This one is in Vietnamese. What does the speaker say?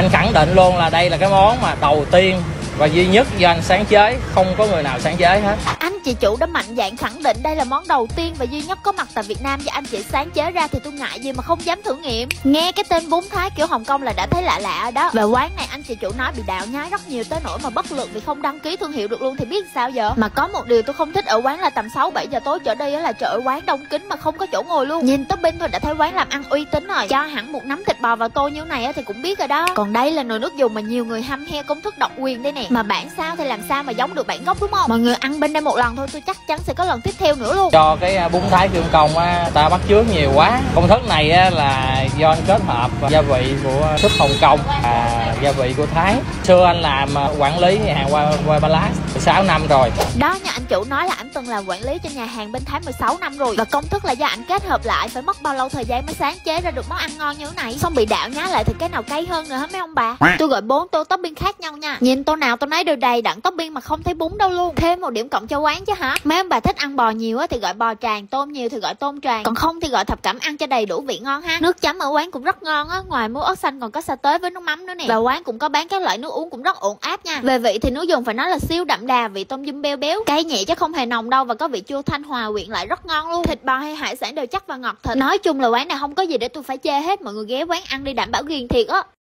anh khẳng định luôn là đây là cái món mà đầu tiên và duy nhất do anh sáng chế, không có người nào sáng chế hết. Anh chị chủ đã mạnh dạn khẳng định đây là món đầu tiên và duy nhất có mặt tại Việt Nam do anh chị sáng chế ra thì tôi ngại gì mà không dám thử nghiệm. Nghe cái tên bún thái kiểu Hồng Kông là đã thấy lạ lạ rồi đó. Và quán này anh chị chủ nói bị đạo nhái rất nhiều tới nỗi mà bất lực vì không đăng ký thương hiệu được luôn thì biết sao giờ? Mà có một điều tôi không thích ở quán là tầm 6 7 giờ tối trở đi là trời quán đông kín mà không có chỗ ngồi luôn. Nhìn topping thôi đã thấy quán làm ăn uy tín rồi. Cho hẳn một nắm thịt bò vào tô như này thì cũng biết rồi đó. Còn đây là nồi nước dùng mà nhiều người hâm he công thức độc quyền đây nè mà bản sao thì làm sao mà giống được bản gốc đúng không? Mọi người ăn bên đây một lần thôi tôi chắc chắn sẽ có lần tiếp theo nữa luôn. Cho cái à, bún thái kim công á ta bắt chước nhiều quá. Công thức này á là do anh kết hợp gia vị của súp hồng kông và gia vị của thái. Xưa anh làm à, quản lý nhà hàng qua qua Palace 6 năm rồi. Đó nha anh chủ nói là anh từng làm quản lý cho nhà hàng bên Thái 16 năm rồi. Và công thức là do anh kết hợp lại phải mất bao lâu thời gian mới sáng chế ra được món ăn ngon như thế này? Xong bị đạo nhá lại thì cái nào cay hơn nữa hả mấy ông bà? Tôi gọi bốn tô topping khác nhau nha. Nhìn tô nào tôi nấy đều đầy đặn topping mà không thấy bún đâu luôn. Thêm một điểm cộng cho quán chứ hả? Mấy ông bà thích ăn bò nhiều á thì gọi bò tràng tôm nhiều thì gọi tôm tràng. Còn không thì gọi thập cẩm ăn cho đầy đủ vị ngon ha. Nước chấm ở quán cũng rất ngon á, ngoài muối ớt xanh còn có sa tế với nước mắm nữa nè. Và quán cũng có bán các loại nước uống cũng rất ổn áp nha. Về vị thì nước dùng phải nói là siêu đậm đà, vị tôm dum béo béo. Cay nhẹ chứ không hề nồng đâu và có vị chua thanh hòa quyện lại rất ngon luôn. Thịt bò hay hải sản đều chắc và ngọt thịt nói chung là quán này không có gì để tôi phải chê hết, mọi người ghé quán ăn đi đảm bảo ghiền thiệt á.